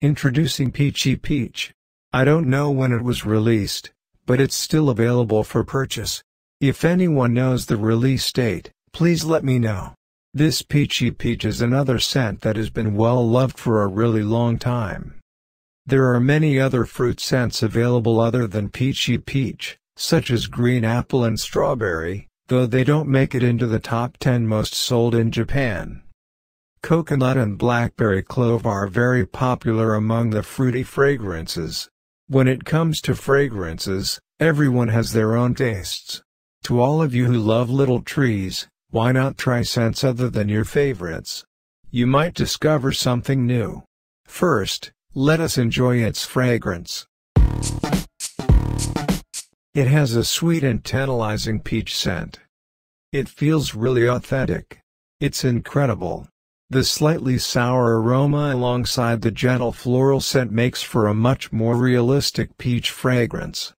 Introducing Peachy Peach. I don't know when it was released, but it's still available for purchase. If anyone knows the release date, please let me know. This Peachy Peach is another scent that has been well loved for a really long time. There are many other fruit scents available other than Peachy Peach, such as green apple and strawberry, though they don't make it into the top 10 most sold in Japan. Coconut and blackberry clove are very popular among the fruity fragrances. When it comes to fragrances, everyone has their own tastes. To all of you who love little trees, why not try scents other than your favorites? You might discover something new. First, let us enjoy its fragrance. It has a sweet and tantalizing peach scent. It feels really authentic. It's incredible. The slightly sour aroma alongside the gentle floral scent makes for a much more realistic peach fragrance.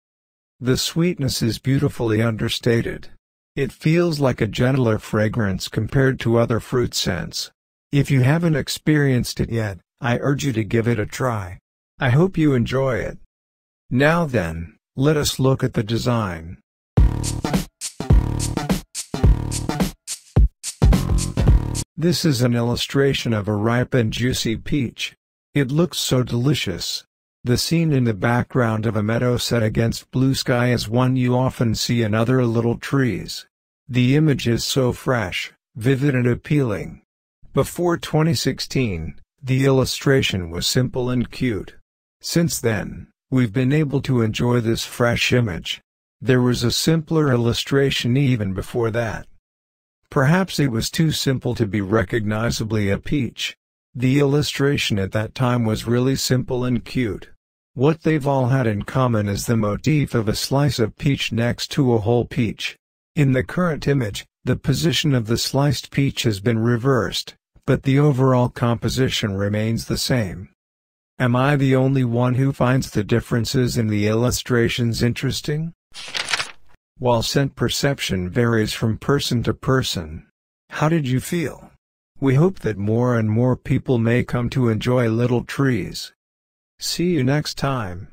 The sweetness is beautifully understated. It feels like a gentler fragrance compared to other fruit scents. If you haven't experienced it yet, I urge you to give it a try. I hope you enjoy it. Now then, let us look at the design. This is an illustration of a ripe and juicy peach. It looks so delicious. The scene in the background of a meadow set against blue sky is one you often see in other little trees. The image is so fresh, vivid and appealing. Before 2016, the illustration was simple and cute. Since then, we've been able to enjoy this fresh image. There was a simpler illustration even before that. Perhaps it was too simple to be recognizably a peach. The illustration at that time was really simple and cute. What they've all had in common is the motif of a slice of peach next to a whole peach. In the current image, the position of the sliced peach has been reversed, but the overall composition remains the same. Am I the only one who finds the differences in the illustrations interesting? While scent perception varies from person to person, how did you feel? We hope that more and more people may come to enjoy little trees. See you next time.